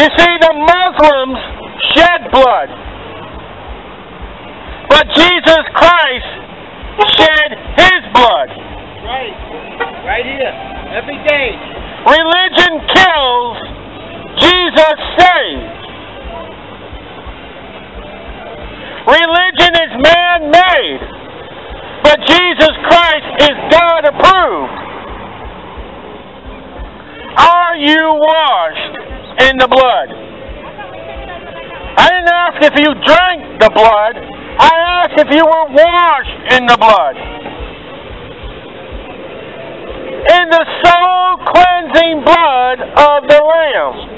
You see, the Muslims shed blood. But Jesus Christ shed his blood. Right. Right here. Every day. Religion kills, Jesus saves. Religion is man made, but Jesus Christ is God approved. Are you washed in the blood? I didn't ask if you drank the blood. I asked if you were washed in the blood. In the soul cleansing blood of the Lamb.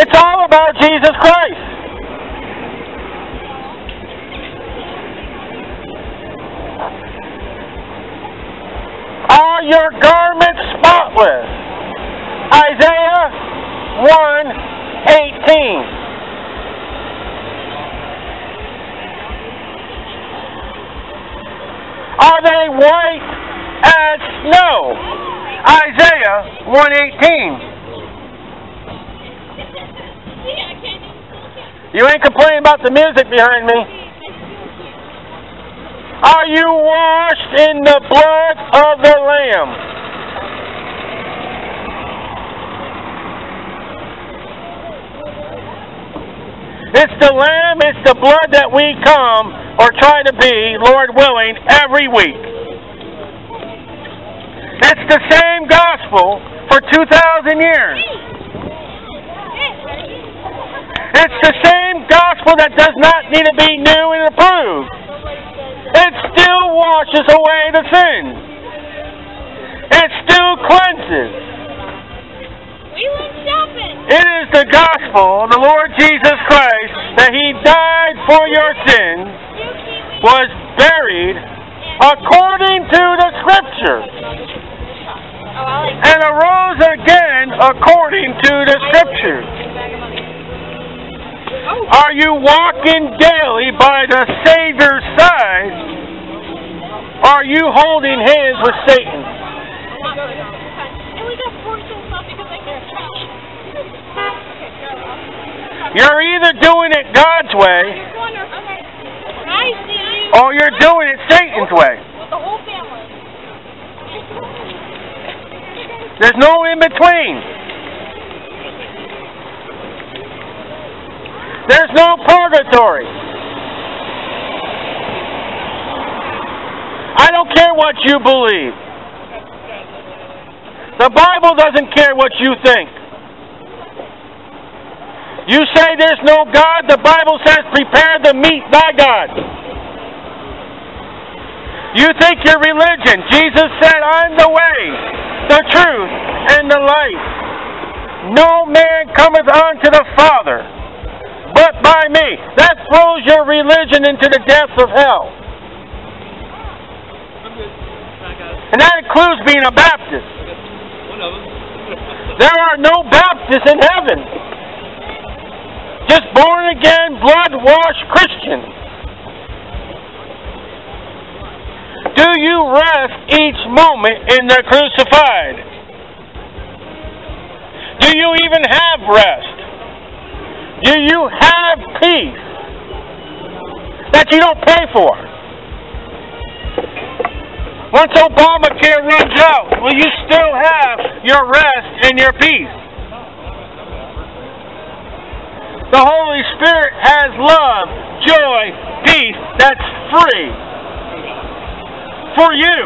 It's all about Jesus Christ. Are they white as snow? Isaiah 118. You ain't complaining about the music behind me. Are you washed in the blood of the Lamb? It's the Lamb, it's the blood that we come or try to be, Lord willing, every week. It's the same gospel for 2,000 years. It's the same gospel that does not need to be new and approved. It still washes away the sins. It still cleanses. We went shopping. It is the gospel, of the Lord Jesus Christ, that He died for your sins, was buried according to the Scripture, I like and arose again according to the Scripture. Are you walking daily by the Savior's side? Are you holding hands with Satan? You're either doing it God's way or you're doing it Satan's way. There's no in between. There's no purgatory. I don't care what you believe. The Bible doesn't care what you think. You say there's no God, the Bible says prepare to meet thy God. You think your religion. Jesus said, I'm the way, the truth, and the life. No man cometh unto the Father but by me. That throws your religion into the depths of hell. And that includes being a Baptist. There are no Baptists in heaven. Just born again, blood washed Christians. Do you rest each moment in the crucified? Do you even have rest? Do you have peace that you don't pay for? Once Obamacare runs out, will you still have your rest and your peace? The Holy Spirit has love, joy, peace that's free for you.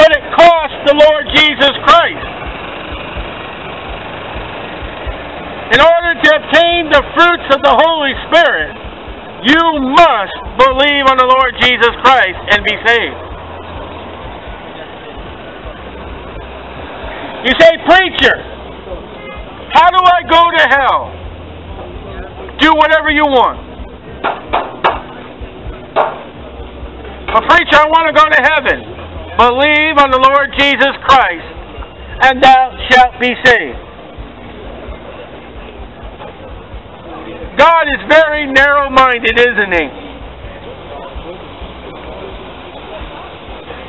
But it costs the Lord Jesus Christ. In order to obtain the fruits of the Holy Spirit, you must believe on the Lord Jesus Christ and be saved. You say, Preacher, how do I go to hell? Do whatever you want. But, preacher, I want to go to heaven. Believe on the Lord Jesus Christ, and thou shalt be saved. God is very narrow minded, isn't he?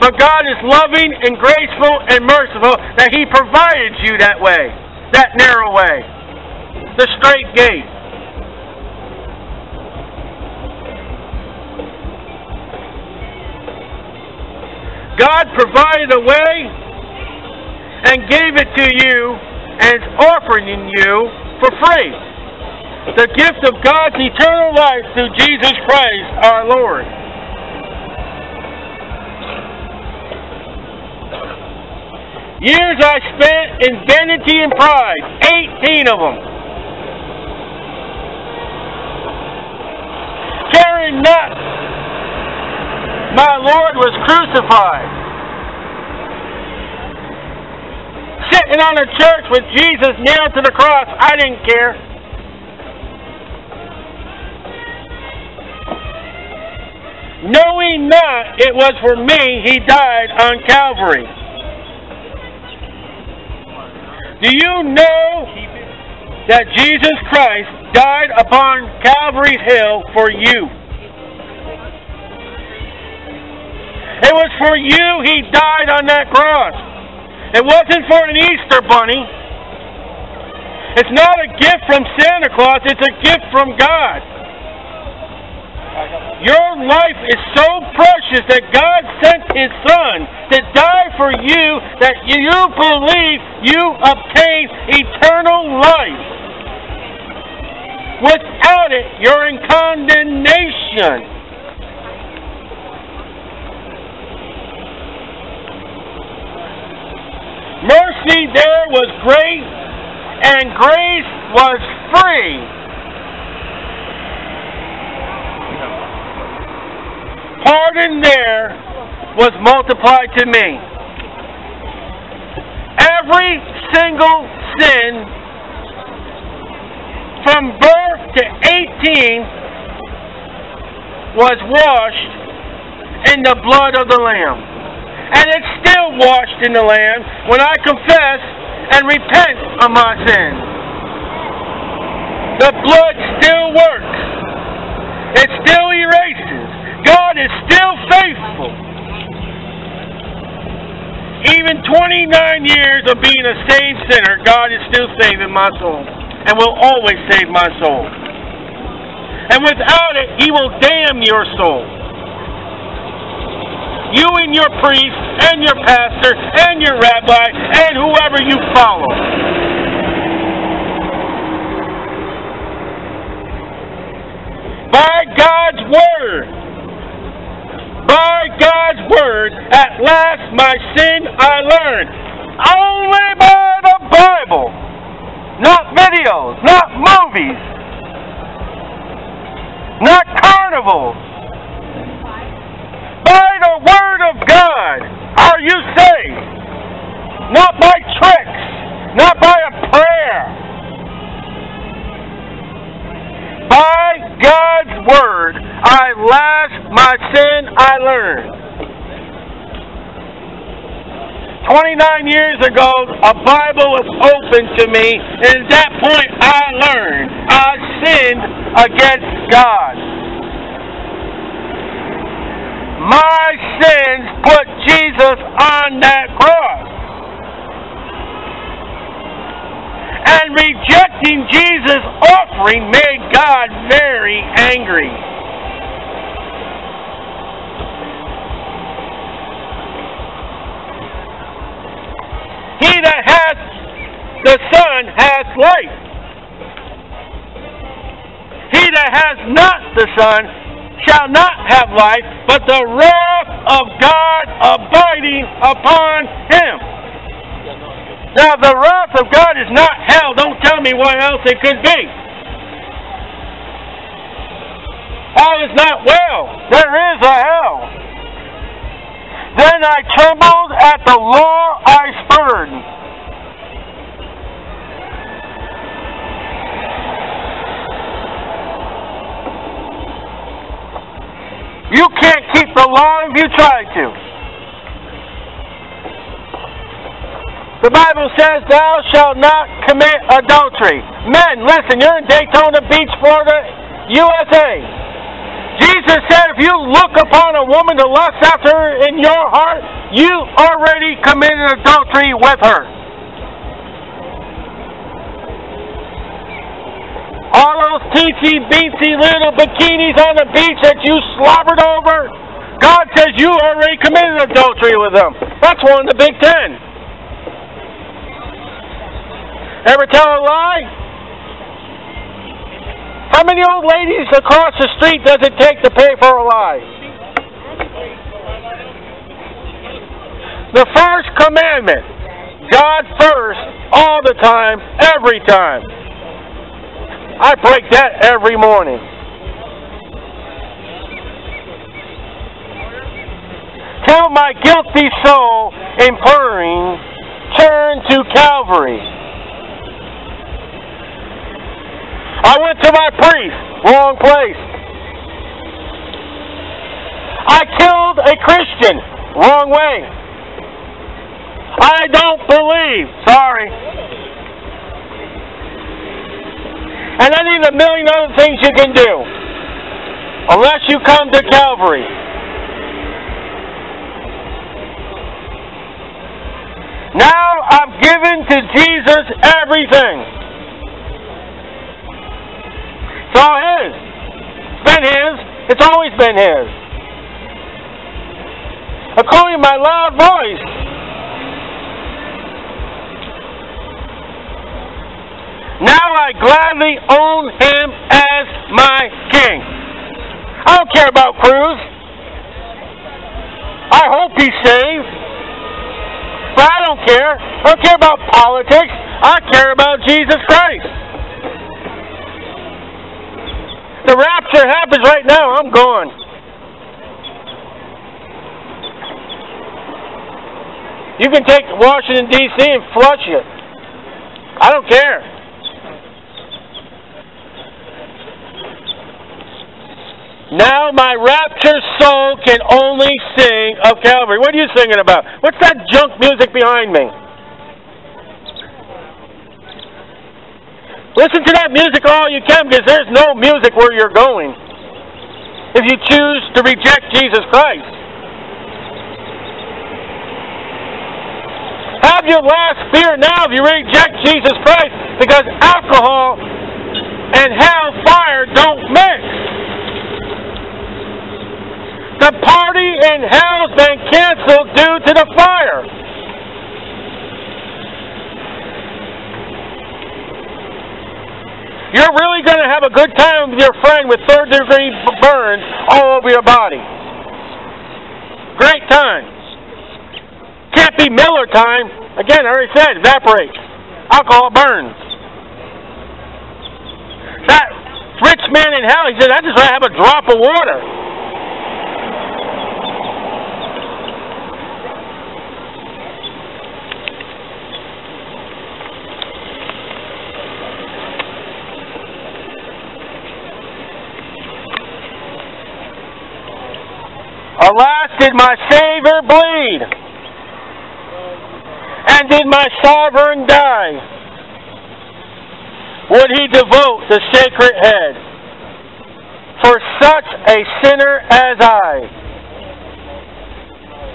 But God is loving and graceful and merciful that He provided you that way, that narrow way, the straight gate. God provided a way and gave it to you and is offering you for free. The gift of God's eternal life through Jesus Christ our Lord. Years I spent in vanity and pride, 18 of them. Caring not my Lord was crucified. Sitting on a church with Jesus nailed to the cross, I didn't care. Knowing not it was for me he died on Calvary. Do you know that Jesus Christ died upon Calvary's hill for you? It was for you he died on that cross. It wasn't for an Easter bunny. It's not a gift from Santa Claus, it's a gift from God. Your life is so precious that God sent His Son to die for you that you believe you obtain eternal life. Without it, you're in condemnation. Mercy there was great, and grace was free. Pardon there was multiplied to me. Every single sin from birth to 18 was washed in the blood of the Lamb washed in the Lamb when I confess and repent of my sins. The blood still works. It still erases. God is still faithful. Even 29 years of being a saved sinner, God is still saving my soul and will always save my soul. And without it, He will damn your soul you and your priest and your pastor and your rabbi and whoever you follow. By God's word, by God's word, at last my sin I learned. Only by the Bible, not videos, not movies, not carnivals by the word of God are you saved. Not by tricks, not by a prayer. By God's word, I last my sin I learned. 29 years ago, a Bible was opened to me, and at that point I learned I sinned against God my sins put Jesus on that cross. And rejecting Jesus' offering made God very angry. He that hath the Son hath life. He that has not the Son shall not have life, but the wrath of God abiding upon him. Now, the wrath of God is not hell. Don't tell me what else it could be. All is not well. There is a hell. Then I trembled at the law I spurned. You can't keep the law if you try to. The Bible says, Thou shalt not commit adultery. Men, listen, you're in Daytona Beach, Florida, USA. Jesus said, if you look upon a woman to lust after her in your heart, you already committed adultery with her. Those teensy beansy little bikinis on the beach that you slobbered over, God says you already committed adultery with them. That's one of the big ten. Ever tell a lie? How many old ladies across the street does it take to pay for a lie? The first commandment God first, all the time, every time. I break that every morning. Tell my guilty soul, imploring, turn to Calvary. I went to my priest, wrong place. I killed a Christian, wrong way. I don't believe, sorry. And any of the million other things you can do, unless you come to Calvary. Now I've given to Jesus everything. It's all His. It's been His. It's always been His. According to my loud voice, now I gladly own Him as my King. I don't care about Cruz. I hope he's saved. But I don't care. I don't care about politics. I care about Jesus Christ. The rapture happens right now. I'm gone. You can take Washington, D.C. and flush it. I don't care. Now my rapture soul can only sing of Calvary. What are you singing about? What's that junk music behind me? Listen to that music all you can because there's no music where you're going if you choose to reject Jesus Christ. Have your last beer now if you reject Jesus Christ because alcohol and hell fire don't mix. The party in hell's been canceled due to the fire. You're really going to have a good time with your friend with third degree burns all over your body. Great time. Can't be Miller time. Again, I already said, evaporates. Alcohol burns. That rich man in hell, he said, I just want to have a drop of water. Alas, did my Savior bleed? And did my sovereign die? Would he devote the sacred head for such a sinner as I?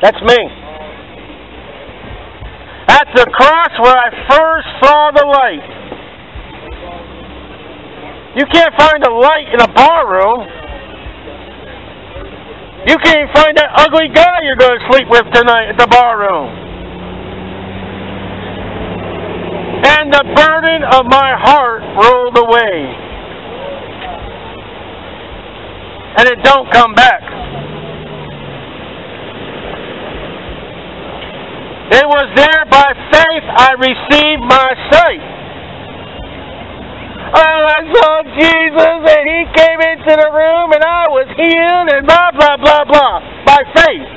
That's me. At the cross where I first saw the light. You can't find a light in a bar room. You can't find that ugly guy you're going to sleep with tonight at the bar room. And the burden of my heart rolled away. And it don't come back. It was there by faith I received my sight. Oh, I saw Jesus and he came into the room and I was healed and blah, blah, blah, blah. By faith.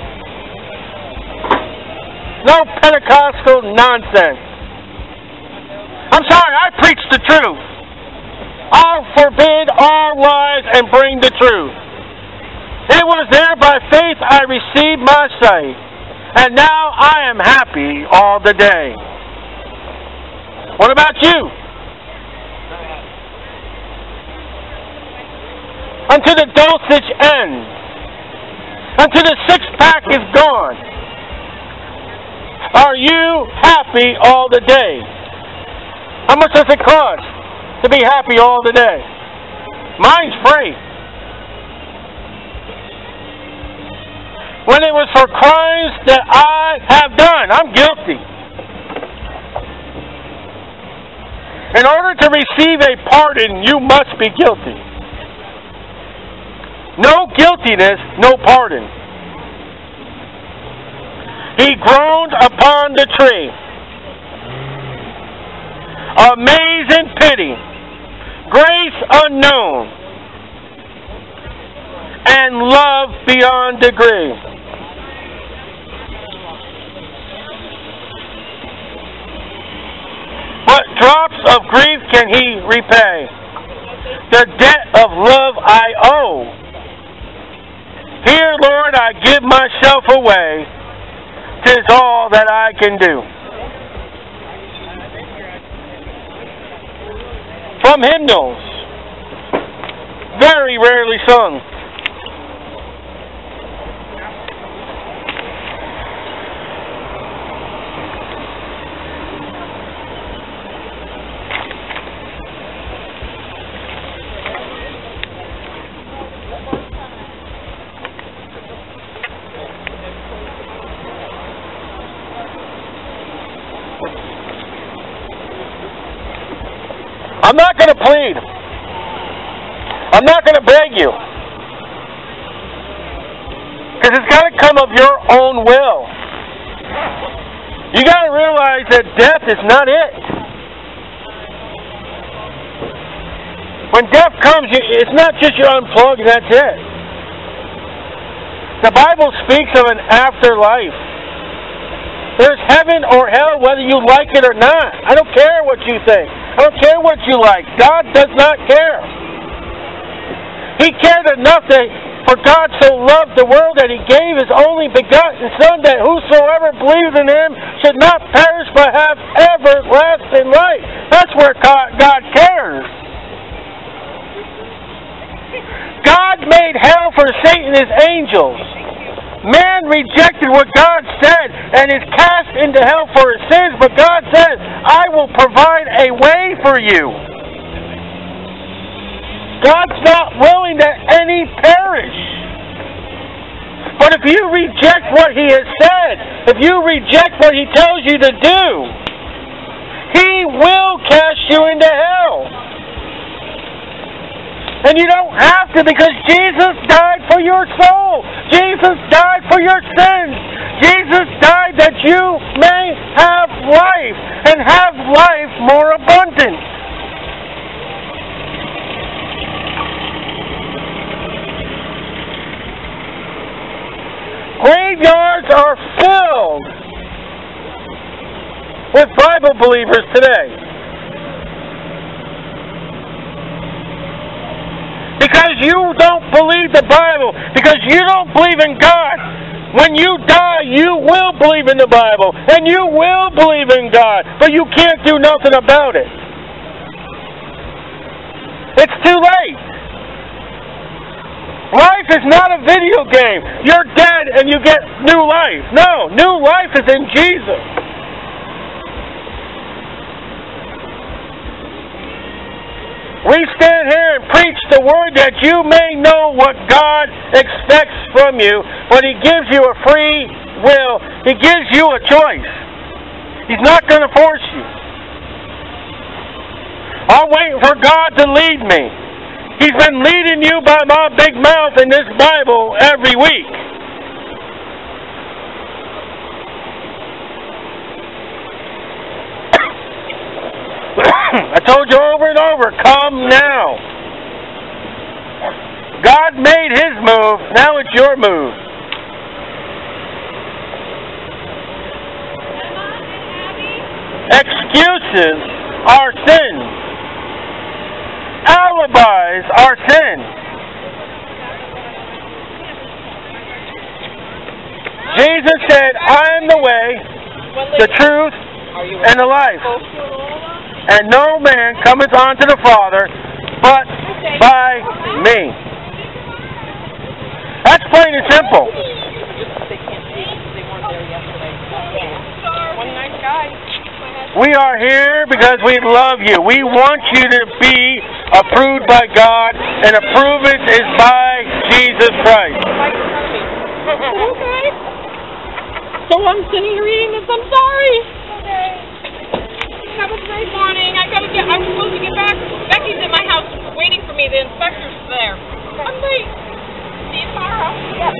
No Pentecostal nonsense. I'm sorry, I preach the truth. I'll forbid all lies and bring the truth. It was there by faith I received my sight, and now I am happy all the day. What about you? Until the dosage ends, until the six pack is gone? Are you happy all the day? How much does it cost to be happy all the day? Mine's free. When it was for crimes that I have done, I'm guilty. In order to receive a pardon, you must be guilty. No guiltiness, no pardon. He groaned upon the tree. Amazing pity, grace unknown, and love beyond degree. What drops of grief can he repay? The debt of love I owe. Here, Lord, I give myself away. Tis all that I can do. From hymnals, very rarely sung. I'm not going to plead. I'm not going to beg you. Because it's got to come of your own will. You got to realize that death is not it. When death comes, it's not just you unplug that's it. The Bible speaks of an afterlife. There's heaven or hell whether you like it or not. I don't care what you think. I don't care what you like. God does not care. He cared enough that for God so loved the world that he gave his only begotten Son that whosoever believes in him should not perish but have everlasting life. That's where God, cares. God made hell for Satan and his angels. Man rejected what God said and is cast into hell for his sins, but God says, I will provide a way for you. God's not willing that any perish. But if you reject what he has said, if you reject what he tells you to do, he will cast you into hell. And you don't have to because Jesus died for your soul. Jesus died for your sins. Jesus died that you may have life and have life more abundant. Graveyards are filled with Bible believers today. Because you don't believe the Bible. Because you don't believe in God. When you die, you will believe in the Bible. And you will believe in God. But you can't do nothing about it. It's too late. Is not a video game. You're dead and you get new life. No, new life is in Jesus. We stand here and preach the word that you may know what God expects from you, but He gives you a free will. He gives you a choice. He's not going to force you. I'm waiting for God to lead me. He's been leading you by my big mouth in this Bible every week. I told you over and over, come now. God made his move, now it's your move. Excuses are sins. Alibis are sins. Jesus said, I am the way, the truth, and the life and no man cometh unto the Father but by me. That's plain and simple. We are here because we love you. We want you to be approved by God, and approval is by Jesus Christ. Right in front of me. okay. So I'm sitting here reading this. I'm sorry. Okay. Have a great morning. I gotta get. I'm supposed to get back. Becky's in my house waiting for me. The inspector's there. I'm late. See you tomorrow. Yep.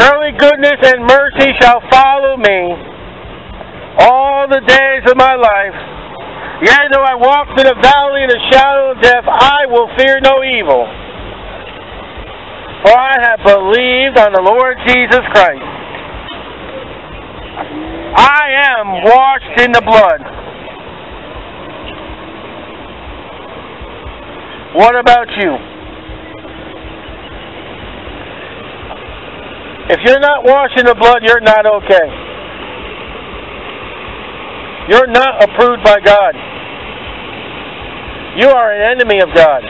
Surely goodness and mercy shall follow me all the days of my life. Yea, though I walk through the valley of the shadow of death, I will fear no evil. For I have believed on the Lord Jesus Christ. I am washed in the blood. What about you? If you're not washing the blood, you're not okay. You're not approved by God. You are an enemy of God.